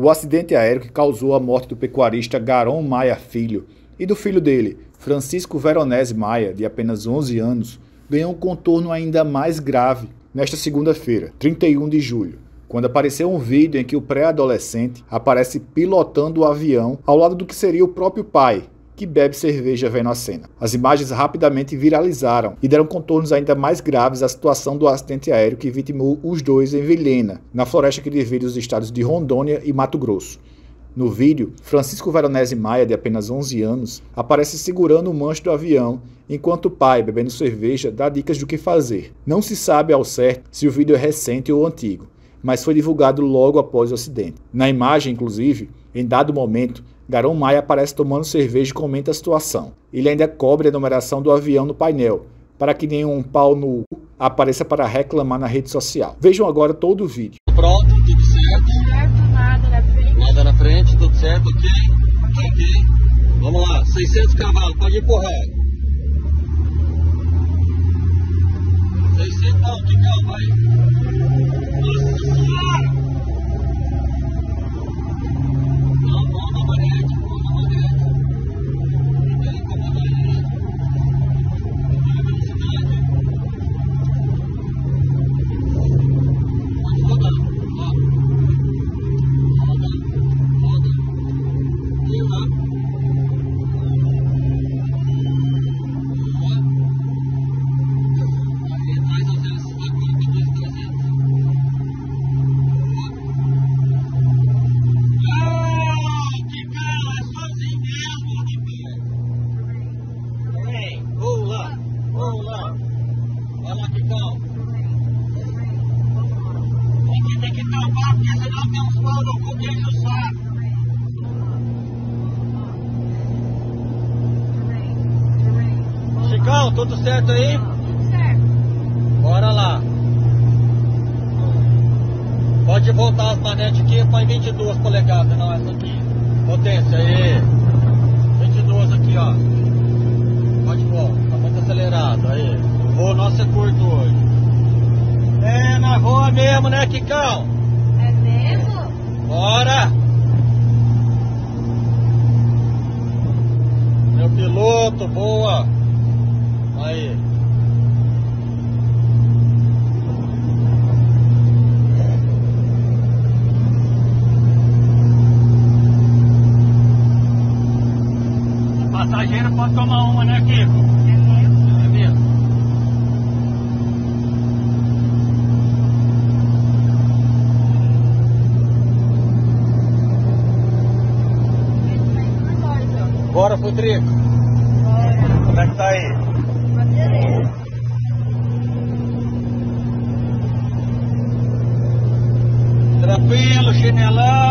O acidente aéreo que causou a morte do pecuarista Garon Maia Filho e do filho dele, Francisco Veronese Maia, de apenas 11 anos, ganhou um contorno ainda mais grave nesta segunda-feira, 31 de julho, quando apareceu um vídeo em que o pré-adolescente aparece pilotando o avião ao lado do que seria o próprio pai, que bebe cerveja vendo a cena. As imagens rapidamente viralizaram e deram contornos ainda mais graves à situação do acidente aéreo que vitimou os dois em Vilhena, na floresta que divide os estados de Rondônia e Mato Grosso. No vídeo, Francisco Veronese Maia, de apenas 11 anos, aparece segurando o manche do avião, enquanto o pai, bebendo cerveja, dá dicas do que fazer. Não se sabe ao certo se o vídeo é recente ou antigo, mas foi divulgado logo após o acidente. Na imagem, inclusive, em dado momento, Garon Maia aparece tomando cerveja e comenta a situação. Ele ainda cobre a numeração do avião no painel, para que nenhum pau no apareça para reclamar na rede social. Vejam agora todo o vídeo. Pronto, tudo certo. Certo, nada na frente. Nada na frente, tudo certo, ok? Ok. Vamos lá, 600 cavalos, pode empurrar. 600, não, que calma aí. Nossa senhora! Enche o saco. Chicão, tudo certo aí? Tudo certo. Bora lá. Pode voltar as manetes aqui, põe 22 polegadas, não essa aqui. Potência aí. 22 aqui, ó. Pode voltar, tá muito acelerado aí. O voo nosso é curto hoje. É, na voa mesmo, né, Kikão? É mesmo? Bora! Meu piloto, boa! Aí. Passageiro pode tomar uma, né, Kiko? É. Bora. Como é que tá aí? Uma beleza. Tranquilo, chinelão.